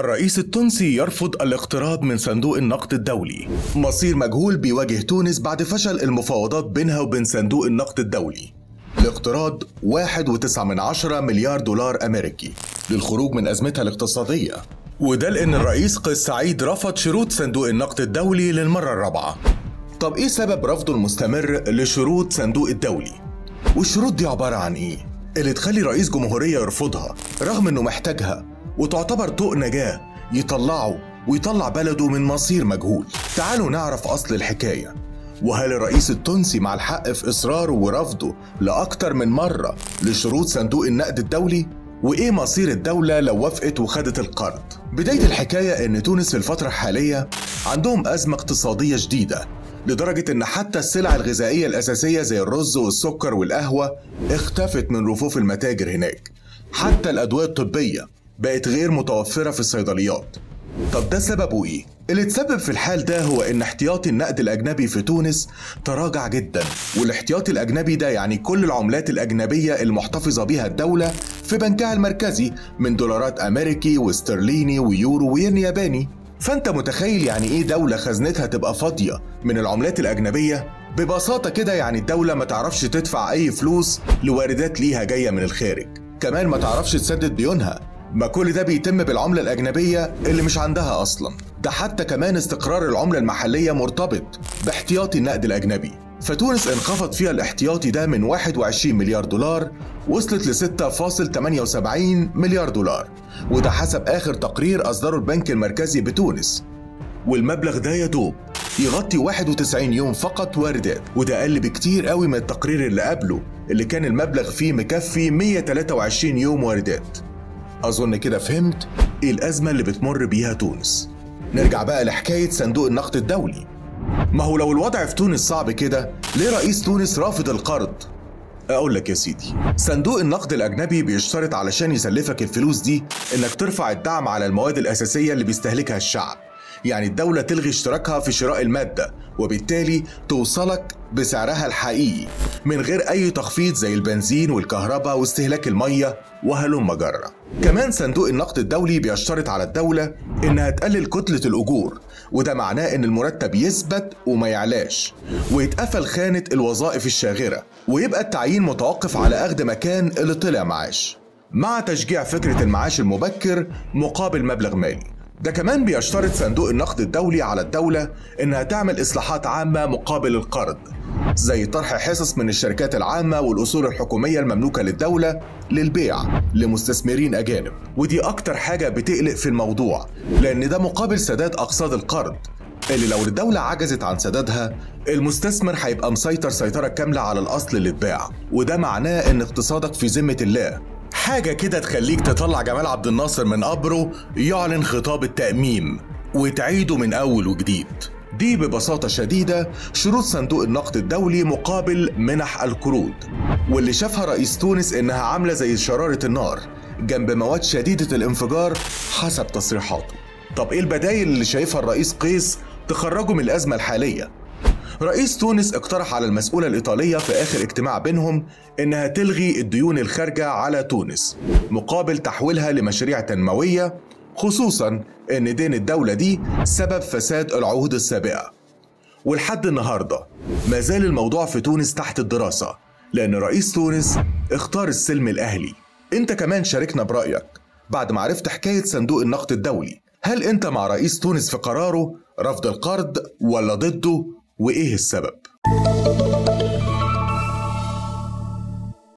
الرئيس التونسي يرفض الاقتراض من صندوق النقد الدولي. مصير مجهول بيواجه تونس بعد فشل المفاوضات بينها وبين صندوق النقد الدولي. لاقتراض 1.9 من عشرة مليار دولار أمريكي للخروج من أزمتها الاقتصادية. وده لأن الرئيس قيس سعيد رفض شروط صندوق النقد الدولي للمرة الرابعة. طب إيه سبب رفضه المستمر لشروط صندوق الدولي؟ والشروط دي عبارة عن إيه؟ اللي تخلي رئيس جمهورية يرفضها رغم إنه محتاجها. وتعتبر طوق نجاة يطلعه ويطلع بلده من مصير مجهول تعالوا نعرف أصل الحكاية وهل الرئيس التونسي مع الحق في إصراره ورفضه لأكتر من مرة لشروط صندوق النقد الدولي؟ وإيه مصير الدولة لو وافقت وخدت القرض؟ بداية الحكاية إن تونس في الفترة الحالية عندهم أزمة اقتصادية شديدة لدرجة إن حتى السلع الغذائية الأساسية زي الرز والسكر والقهوة اختفت من رفوف المتاجر هناك حتى الأدوية الطبية بقت غير متوفرة في الصيدليات. طب ده سببه إيه؟ اللي تسبب في الحال ده هو إن احتياطي النقد الأجنبي في تونس تراجع جدا والاحتياطي الأجنبي ده يعني كل العملات الأجنبية المحتفظة بيها الدولة في بنكها المركزي من دولارات أمريكي واسترليني ويورو وين ياباني. فأنت متخيل يعني إيه دولة خزنتها تبقى فاضية من العملات الأجنبية؟ ببساطة كده يعني الدولة ما تعرفش تدفع أي فلوس لواردات ليها جاية من الخارج. كمان ما تعرفش تسدد ديونها. ما كل ده بيتم بالعملة الأجنبية اللي مش عندها أصلا. ده حتى كمان استقرار العملة المحلية مرتبط باحتياطي النقد الأجنبي. فتونس انخفض فيها الاحتياطي ده من 21 مليار دولار وصلت ل 6.78 مليار دولار. وده حسب آخر تقرير أصدره البنك المركزي بتونس. والمبلغ ده يدوب يغطي 91 يوم فقط واردات. وده أقل بكتير قوي من التقرير اللي قبله اللي كان المبلغ فيه مكفي 123 يوم واردات. أظن كده فهمت إيه الأزمة اللي بتمر بيها تونس. نرجع بقى لحكاية صندوق النقد الدولي. ما هو لو الوضع في تونس صعب كده ليه رئيس تونس رافض القرض؟ أقول لك يا سيدي صندوق النقد الأجنبي بيشترط علشان يسلفك الفلوس دي إنك ترفع الدعم على المواد الأساسية اللي بيستهلكها الشعب. يعني الدولة تلغي اشتراكها في شراء المادة وبالتالي توصلك بسعرها الحقيقي. من غير أي تخفيض زي البنزين والكهرباء واستهلاك المية وهلم جرة كمان صندوق النقد الدولي بيشترط على الدولة إنها تقلل كتلة الأجور وده معناه إن المرتب يثبت وما يعلاش. ويتقفل خانة الوظائف الشاغرة ويبقى التعيين متوقف على أخذ مكان اللي طلع معاش. مع تشجيع فكرة المعاش المبكر مقابل مبلغ مالي. ده كمان بيشترط صندوق النقد الدولي على الدولة إنها تعمل إصلاحات عامة مقابل القرض. زي طرح حصص من الشركات العامة والأصول الحكومية المملوكة للدولة للبيع لمستثمرين أجانب. ودي أكتر حاجة بتقلق في الموضوع لأن ده مقابل سداد أقساط القرض اللي لو الدولة عجزت عن سدادها المستثمر هيبقى مسيطر سيطرة كاملة على الأصل اللي اتباع وده معناه إن اقتصادك في ذمة الله. حاجة كده تخليك تطلع جمال عبد الناصر من قبره يعلن خطاب التأميم وتعيده من أول وجديد. دي ببساطة شديدة شروط صندوق النقد الدولي مقابل منح القروض واللي شافها رئيس تونس إنها عاملة زي شرارة النار جنب مواد شديدة الانفجار حسب تصريحاته. طب إيه البدايل اللي شايفها الرئيس قيس تخرجه من الأزمة الحالية؟ رئيس تونس اقترح على المسؤولة الإيطالية في آخر اجتماع بينهم إنها تلغي الديون الخارجة على تونس مقابل تحويلها لمشاريع تنموية خصوصا إن دين الدولة دي سبب فساد العهود السابقة. ولحد النهاردة ما زال الموضوع في تونس تحت الدراسة لأن رئيس تونس اختار السلم الأهلي. أنت كمان شاركنا برأيك. بعد ما عرفت حكاية صندوق النقد الدولي هل أنت مع رئيس تونس في قراره رفض القرض ولا ضده؟ وإيه السبب؟